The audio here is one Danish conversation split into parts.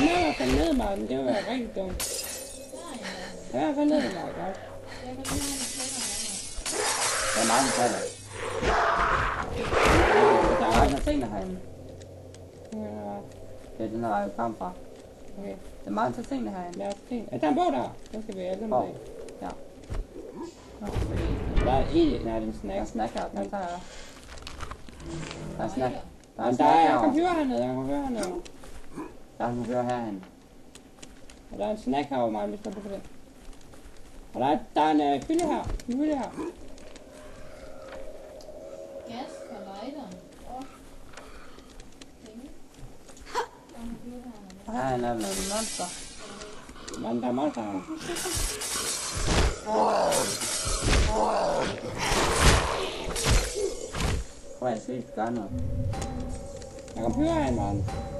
Er i hvert fald ned, Martin. Det var rigtig dumt. Er hvert fald ned, Martin. Der er der falder. Der Der er er en af tingene herinde. Ja, Det er den vej, vi kom fra. Okay, Det er meget tingene herinde. os se. Ja, der er en bog der. Den skal vi alle se. Ja. Der er i. Nej, det er en Der er snack. snack her, den tager jeg. Der er snack. Der er der snack er en computer hernede. Der er en computer hernede. Der er en computer herhen. Og der er en snack herovre, Martin, hvis du på den. Og der er, der er en uh, hylde her. En hylde her. Gas fra lighteren. Og penge. Der er en. Og er der noget monster. Men der er monster her. Hvor er det sygt, gør noget. Der er computer her, Martin. Øh,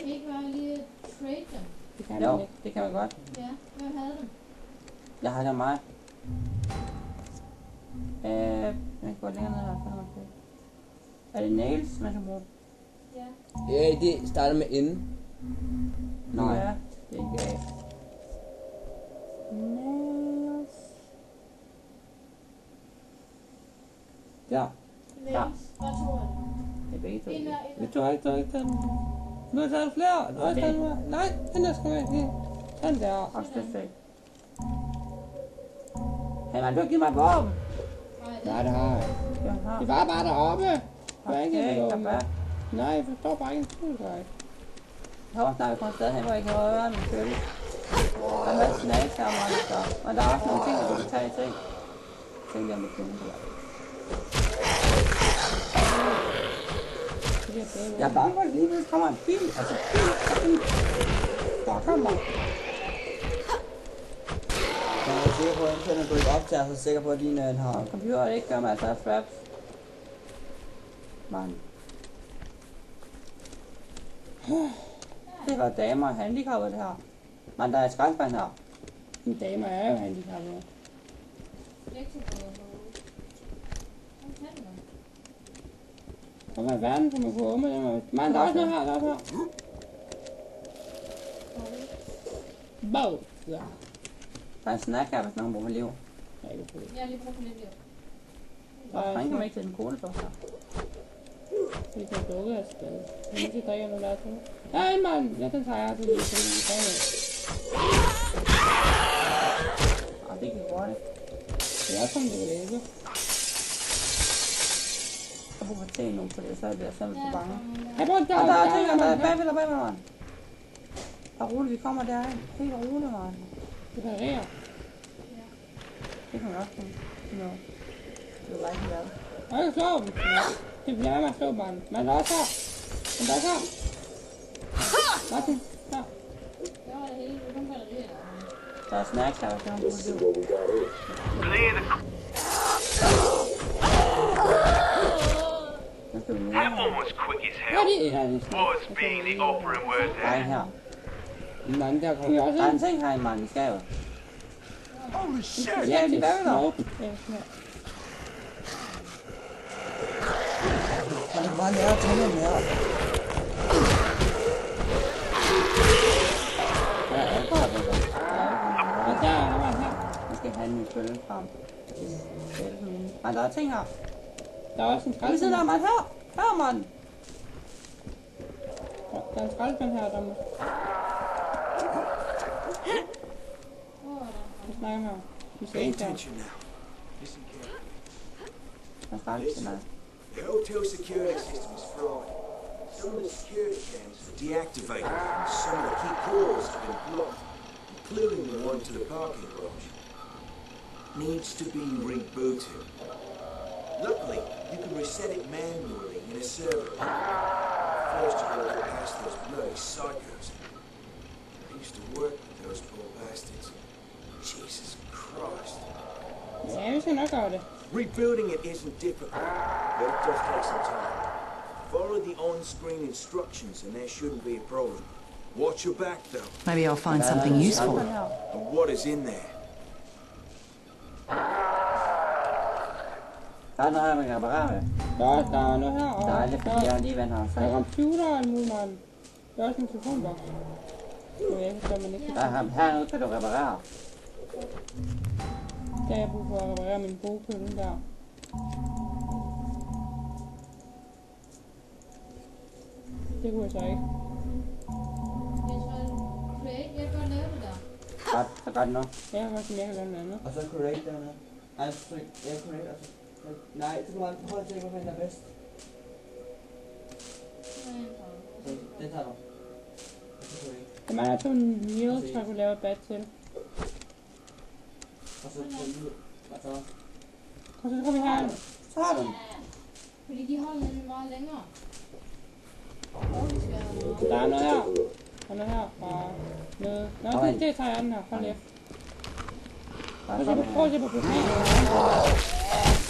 Ikke bare lige trade dem. det kan Jo, man ikke. det kan man godt. Ja, hvem havde dem? Jeg har der mig. Øh, jeg kan gå længere ned her. kan man. Er det nails, man skal bruge? Ja. Ja, det starter med N. Nej. Ja, det er ikke af. Nails. Ja, Mails. Hvad tror du? det er begge to. Vi tog ikke, tog ikke den. Nu har jeg taget flere. Nu har jeg taget. Nej, den der skal med. Her. Den der. Det fik. Hey, man, du har givet mig våben. Nej, det har jeg. Jeg har. Det var bare deroppe. Ikke Okay, kom bag. Nej, jeg forstår bare ikke en skid, gør jeg. Jeg håber snart, vi kommer stadig hen, hvor jeg kan røre min følge. Der er masser af man, så. Men der er også nogle ting, der du kan tage i ting. Tænk lige, om det kunne det. Det er det, Jeg er bange for, at lige pludselig kommer en bil. Altså, bil. bil. Der kommer. Jeg er sikker på, at når du ikke optager, så er sikker på, at din øh, har... Computer ikke gør mig altså fraps. Man. Det var damer og handicappede det her. Men der er et skraldespand her. En dame er jo handicappet. Kann man werden, kann man verhummeln. Mann, da ist noch einer, da ist noch Bau. Ja. Parece, né, cara? Não, morreu. Pega o pulo. E ali pro comer Ai, como é que você não come, passar? Você tentou, Gus? A gente tá indo lá também. Ai, mano, já tem saiado disso, não tá indo. Ah, tem que ir embora. Já tá beleza. Jeg. Og det. Det er det ikke. Bruger te nu, for det så er jeg simpelthen for bange. Jeg bruger der, Og der er ting, der er der, bagved og bagved, mand. Bare roligt, vi kommer derhen. Helt roligt, mand. Det er rer. Det kan man også finde. Nå. Det er ikke hvad. Og jeg kan slå dem. Det bliver med at That one was quick as hell. Was being the operative word there. I eh? have. Manda kung tan sa hai man sao. Holy shit! Yeah, better smoke. Yeah, yeah. Man, yeah, turn him, yeah. That's the hand you should have found. I don't think I'll. Da ist ein Skalpen. Wo ist da mal her? Ja, Mann. Da ist ein Skalpen her, damit. Muss mal her. Muss sehen her. Da frage. The hotel security system is flawed. Some of the security cams are deactivated, some of the key calls have been blocked, including the one to the parking garage. Needs to be rebooted. Luckily, you can reset it manually in a server. first to go past those bloody psychos. I used to work with those poor bastards. Jesus Christ. Ja, vi skal nok gøre. Rebuilding it isn't difficult, but it does take some time. Follow the on-screen instructions and there shouldn't be a problem. Watch your back though, Maybe I'll find something useful. Sådan her. and what is in there. Der er noget her, man kan reparere. Der, der er noget her, og Der er lidt der, fordi jeg lige vand her. der er computer og alt muligt, mand. Der er også en telefonboks. Jeg ikke, så man ikke Der er her, her er noget, kan du reparere. Der har jeg brug for at reparere min bogpølle der. Det kunne jeg så ikke. Jeg kan godt lave det der. Godt, så det nu. Jeg kan godt jeg kan lave noget andet. Og så create dernede. Ej, så tryk. Ja, create, og så... Nej, så kan man prøve at se, hvad der er bedst. Så det tager du. Og så create. Der mangler to needles, så jeg kunne lave et bat til. Og så create ud. Og så... Og så kommer vi her. Så har du den. Fordi de holder nemlig meget længere. Og vi skal have noget. Der er noget her. Og noget her. Og noget. Nå, det, det tager jeg den her. Hold lige. Og så kan du prøve at se på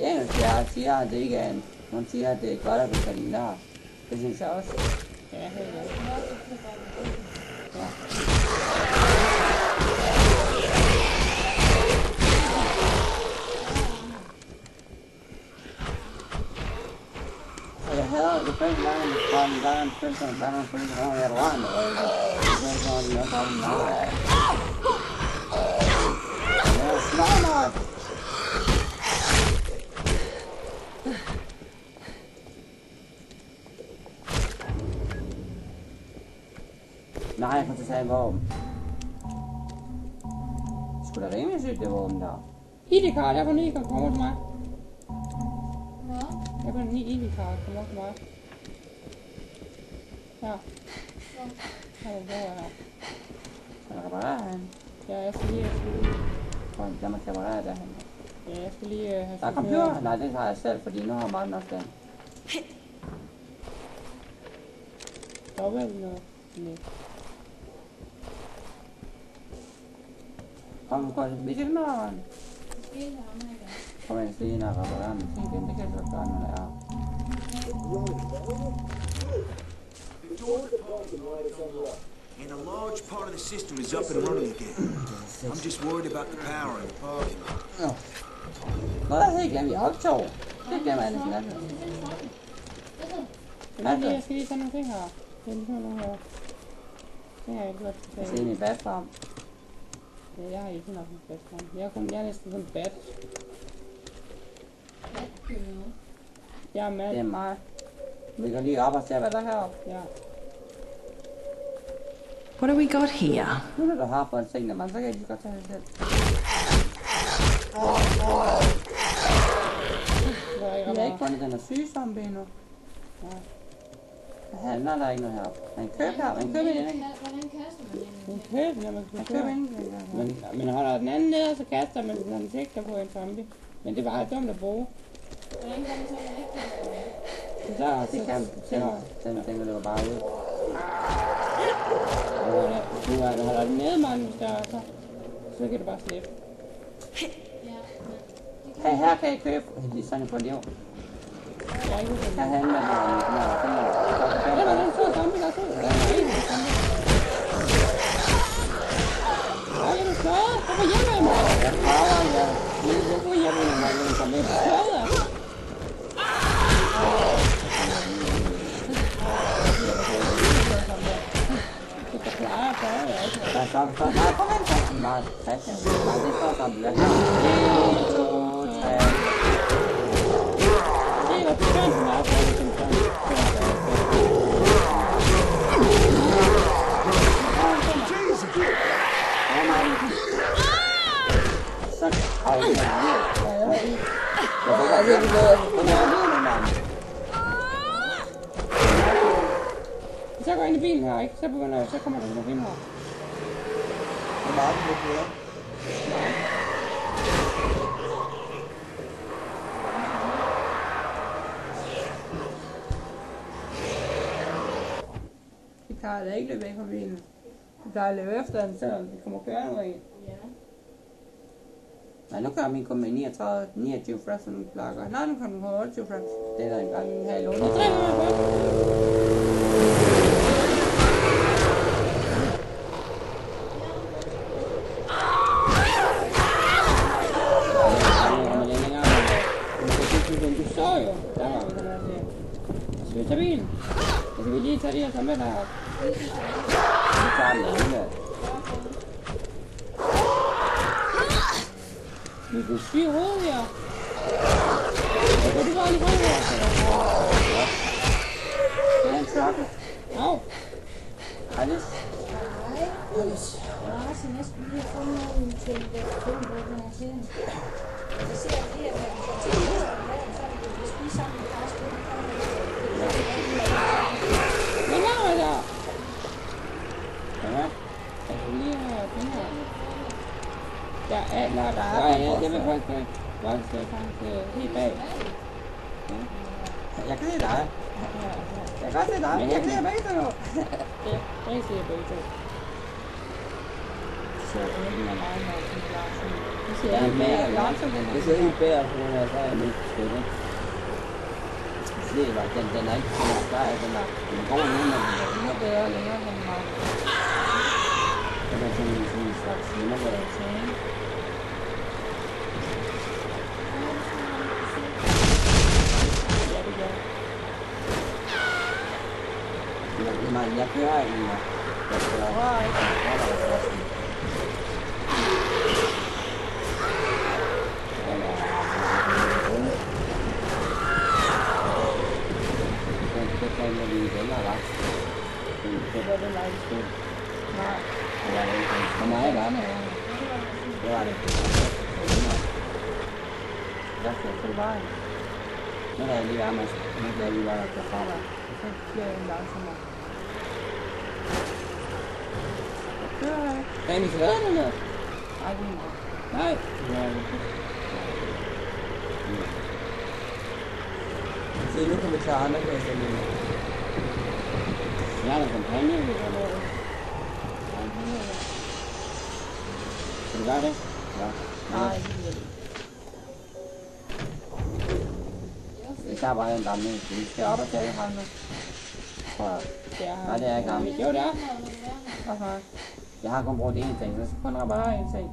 Yeah, ja. Ja, ja. The hell, the first line is problem, the first line, the first line, the first line, line, the first line, får til at tage en våben. Skulle da rimelig sygt, det våben der. ID-card, jeg får 9, kom over til mig. Hvad? Jeg får 9 ID-card, kom over til mig. Her er hvor er her. Kan jeg reparere han? Ja, jeg skal lige, jeg skal Hvor lad mig reparere det han. ja, jeg skal lige uh, have Der er computer? Nej, det har jeg selv, fordi nu har Martin også den. Dobbelt noget. Nej. Kom, gå vi til med Martin. Kom ind lige ind og reparere min ting igen. Det kan jeg så gøre, når jeg er. The and a large part of the system is up and running again. I'm just worried about the power in the parking lot. Nå, jeg havde helt glemt, jeg optog. Det glemmer jeg næsten altid. Jeg lige, jeg skal lige tage nogle ting her. Det er ligesom nogle her. Det har jeg ikke godt Jeg til. ser min badfarm. Ja, jeg har ikke sådan en platform. Jeg er, kun, jeg er næsten sådan en bat. Jeg er Det mad. er mig. Vi kan lige op og se, hvad der er heroppe. Ja. What do we got here? You got to have it. Jag kan inte sy samben. Hanna der er ikke noget heroppe. Men køb her, men køb ind. Men køb, ja, man skal købe ind. Men, men holder den anden nede, så kaster man den, når man sigter zombie. Men det var bare dumt at bruge. I kan man så ikke I den? Så, så, så, så, så, har- du holder den nede, mand, hvis der er så, kan du bare slippe. Ja, Hey, her kan I købe. Sådan på. Jeg er usikker. Her handler den. Den var den så zombie, der er så. Der er en zombie. Ej, er du slået? Hvorfor hjælper I mig? Jeg prøver, jeg. Men det er jeg mener, når den kommer ind. Sen går jag in i bilen här, sen kommer den här, sen kommer den här. Meget lidt bedre. De plejer da ikke løbe væk fra bilen. De plejer at løbe efter den, selvom de kommer kørende ind. Ja. Nej, nu kører min kun med 39, 29 flasker, nu plejer at gøre. Nej, nu kan den på 28 flasker. Det er der engang her i Jeg London. dræber mig på. Du så jo. Der var vi der til. Så skal vi tage bilen. Så skal vi lige tage de her sammen med der. Vi tager den alligevel. Vi kunne styre hovedet her. Og så er du bare lige her. Er en trucker. Au. Alice, Nej. Jeg har så næsten lige fundet nogle til den film, hvor den er her. Jeg ser det her, at man får til at så kan vi spise sammen med Karsten. Hvad laver I der? Ja. Jeg skal lige have den her. Der er, der, der er, ja, ja, jeg vil faktisk, øh, faktisk, øh, faktisk, øh, helt bag jeg kan se dig. Jeg kan se dig. Jeg kan se begge to. Ja, jeg ser begge to. Så er det ikke. Det Det her, så er jeg lidt støtte. Se, hvad den, den er ikke så meget den er. Den går nu, men den er er bedre længere, end den var. den er sådan en sådan en slags nummerblad. banyaknya iya Nó đây đi ra mà, nó đây đi ra là cho con là, nó sẽ chơi em đó xong rồi. Nein, ich höre nicht. Nein. Sì, lui come c'ha Anna che è lì. Anna compagna? Guardare? No. Ich habe einen Damm, ich habe einen Damm. Ja, er det er gammelt. Jo, det er. Jeg har kun brugt én ting, så kun bare én ting.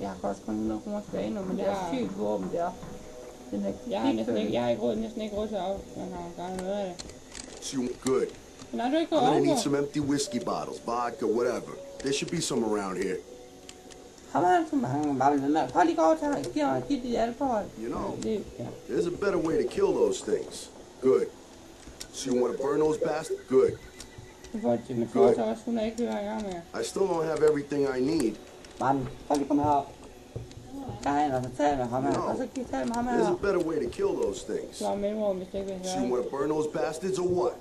Jeg har også kun 100 kroner tilbage nu, men det er sygt våben, det. Er. Den er jeg, har næsten ikke, øh, jeg har ikke råd, næsten ikke råd til at man har gang noget af det. Good. And I drink I'm gonna need some empty whiskey bottles, vodka, whatever. There should be some around here. You know, er- there's a better way to kill those things. Good. So you want to burn those bastards? Good. Good. I still don't have everything I need. Man, fucking help. No, there's a better way to kill those things. So you want to burn those bastards or what?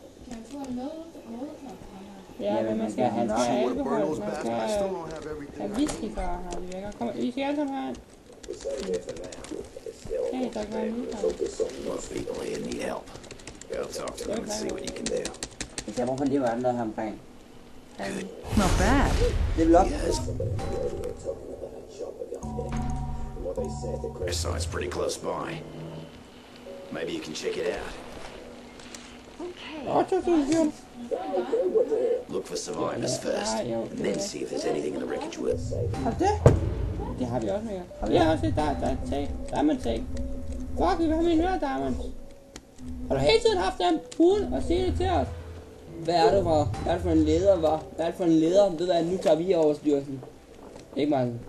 Yeah, men man skal have noget alkohol, man skal have whisky for at have virker. Vi skal alle sammen have Hey, der går en udgang. Go talk to him and see what you can do. Siamo con Dio. Good. Not bad. Develop. Yes. I site's pretty close by. Maybe you can check it out. Okay. Look for survivors first, and then see if there's anything in the wreckage worth saving. Det har vi Yeah, I see også der, der, der, der, der, take. der, der, der, in der, der, Har du hele tiden haft den uden at sige det til os? Hvad er det, for? Hvad er det for en leder, var? Hvad er det for en leder? Ved du hvad, nu tager vi over styrelsen. Ikke Martin?